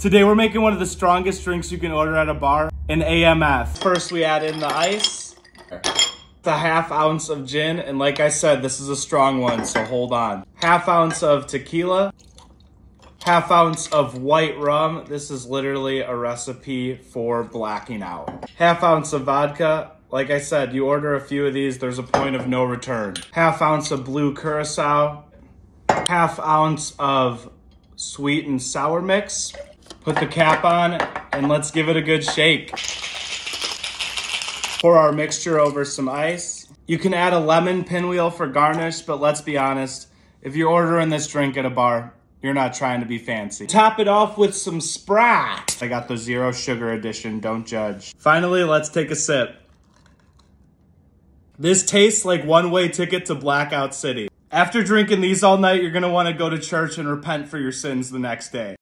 Today we're making one of the strongest drinks you can order at a bar, an AMF. First we add in the ice, the half ounce of gin, and like I said, this is a strong one, so hold on. Half ounce of tequila, half ounce of white rum. This is literally a recipe for blacking out. Half ounce of vodka. Like I said, you order a few of these, there's a point of no return. Half ounce of blue curacao, half ounce of sweet and sour mix. Put the cap on and let's give it a good shake. Pour our mixture over some ice. You can add a lemon pinwheel for garnish, but let's be honest, if you're ordering this drink at a bar, you're not trying to be fancy. Top it off with some Sprite. I got the zero sugar edition, don't judge. Finally, let's take a sip. This tastes like one-way ticket to Blackout City. After drinking these all night, you're gonna wanna go to church and repent for your sins the next day.